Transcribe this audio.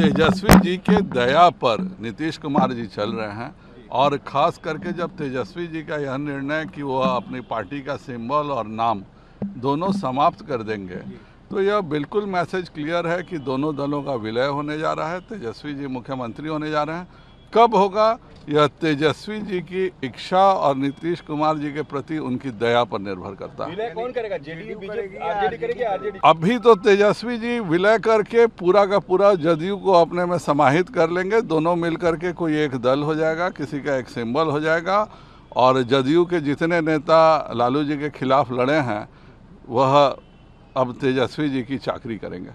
तेजस्वी जी के दया पर नीतीश कुमार जी चल रहे हैं और खास करके जब तेजस्वी जी का यह निर्णय कि वह अपनी पार्टी का सिंबल और नाम दोनों समाप्त कर देंगे तो यह बिल्कुल मैसेज क्लियर है कि दोनों दलों का विलय होने जा रहा है, तेजस्वी जी मुख्यमंत्री होने जा रहे हैं। कब होगा? यह तेजस्वी जी की इच्छा और नीतीश कुमार जी के प्रति उनकी दया पर निर्भर करता है। कौन करेगा? जेडीयू बीजेपी आरजेडी करेगी? आरजेडी? अभी तो तेजस्वी जी विलय करके पूरा का पूरा जदयू को अपने में समाहित कर लेंगे। दोनों मिल करके कोई एक दल हो जाएगा किसी का एक सिंबल हो जाएगा। और जदयू के जितने नेता लालू जी के खिलाफ लड़े हैं वह अब तेजस्वी जी की चाकरी करेंगे।